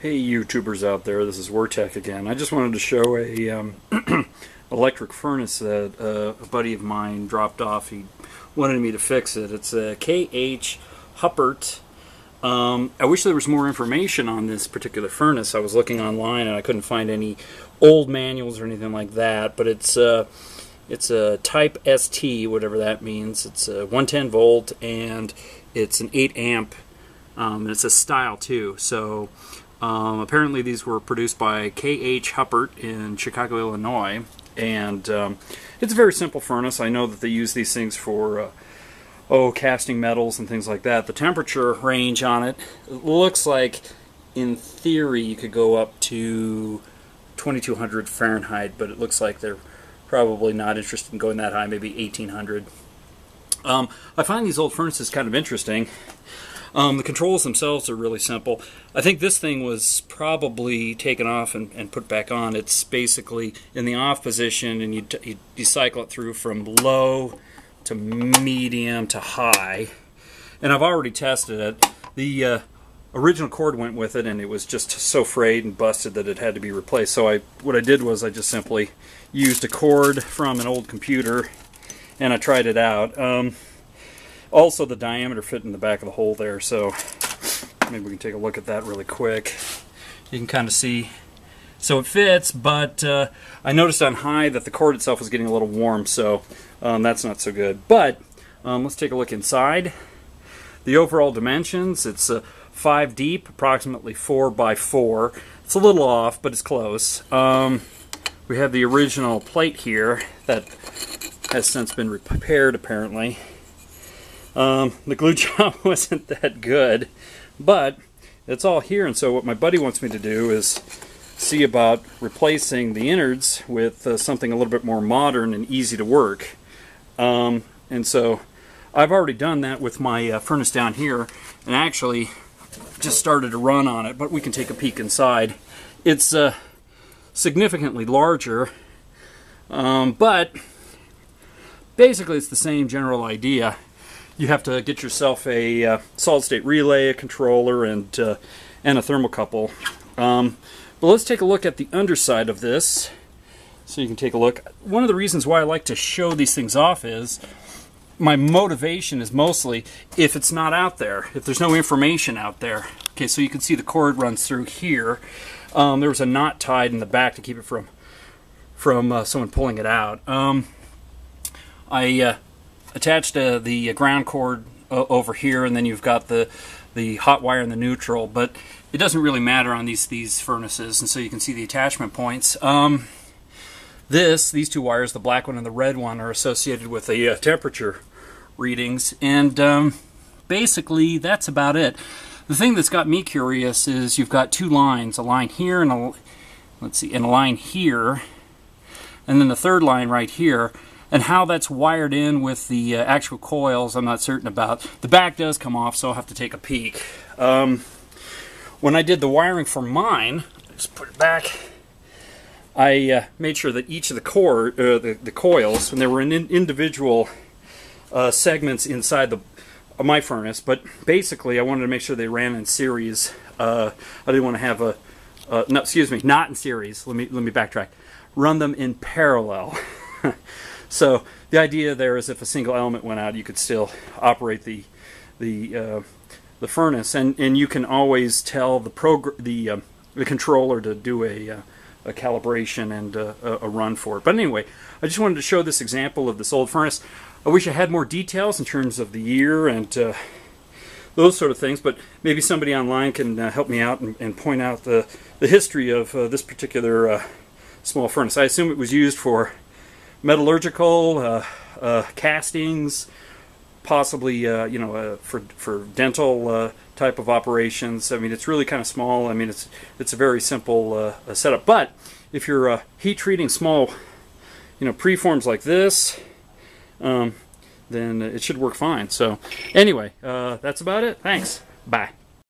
Hey YouTubers out there, this is Wertak again. I just wanted to show a um, electric furnace that uh, a buddy of mine dropped off. He wanted me to fix it. It's a KH Huppert. Um, I wish there was more information on this particular furnace. I was looking online and I couldn't find any old manuals or anything like that, but it's uh, it's a Type ST, whatever that means. It's a 110 volt and it's an 8 amp um, and it's a style too. So um, apparently, these were produced by K.H. Huppert in Chicago, Illinois, and um, it's a very simple furnace. I know that they use these things for uh, oh casting metals and things like that. The temperature range on it, looks like, in theory, you could go up to 2200 Fahrenheit, but it looks like they're probably not interested in going that high, maybe 1800. Um, I find these old furnaces kind of interesting. Um, the controls themselves are really simple. I think this thing was probably taken off and, and put back on. It's basically in the off position and you, you, you cycle it through from low to medium to high. And I've already tested it. The uh, original cord went with it and it was just so frayed and busted that it had to be replaced. So I, what I did was I just simply used a cord from an old computer and I tried it out. Um, also, the diameter fit in the back of the hole there, so maybe we can take a look at that really quick. You can kind of see. So it fits, but uh, I noticed on high that the cord itself was getting a little warm, so um, that's not so good. But um, let's take a look inside. The overall dimensions, it's uh, 5 deep, approximately 4 by 4. It's a little off, but it's close. Um, we have the original plate here that has since been repaired, apparently. Um, the glue job wasn't that good, but it's all here. And so what my buddy wants me to do is see about replacing the innards with uh, something a little bit more modern and easy to work. Um, and so I've already done that with my uh, furnace down here and actually just started to run on it, but we can take a peek inside. It's uh, significantly larger, um, but basically it's the same general idea you have to get yourself a uh, solid state relay, a controller, and uh, and a thermocouple. Um, but let's take a look at the underside of this so you can take a look. One of the reasons why I like to show these things off is my motivation is mostly if it's not out there, if there's no information out there. Okay, so you can see the cord runs through here. Um, there was a knot tied in the back to keep it from from uh, someone pulling it out. Um, I uh, attached uh, the ground cord uh, over here, and then you've got the the hot wire and the neutral. But it doesn't really matter on these these furnaces, and so you can see the attachment points. Um, this, these two wires, the black one and the red one, are associated with the uh, temperature readings, and um, basically that's about it. The thing that's got me curious is you've got two lines, a line here and a let's see, and a line here, and then the third line right here and how that's wired in with the uh, actual coils I'm not certain about. The back does come off so I'll have to take a peek. Um, when I did the wiring for mine, just put it back, I uh, made sure that each of the core, uh, the, the, coils, and there were in individual uh, segments inside the my furnace, but basically I wanted to make sure they ran in series. Uh, I didn't want to have a, uh, no, excuse me, not in series. Let me let me backtrack. Run them in parallel. So the idea there is if a single element went out, you could still operate the the uh, the furnace, and and you can always tell the progr the uh, the controller to do a uh, a calibration and uh, a run for it. But anyway, I just wanted to show this example of this old furnace. I wish I had more details in terms of the year and uh, those sort of things, but maybe somebody online can uh, help me out and, and, point out the, the history of uh, this particular uh, small furnace. I assume it was used for metallurgical, uh, uh, castings, possibly uh, you know uh, for for dental uh, type of operations. I mean, it's really kind of small. I mean, it's it's a very simple uh, setup. But if you're heat treating small, you know, preforms like this, um, then it should work fine. So anyway, that's about it. Thanks. Bye.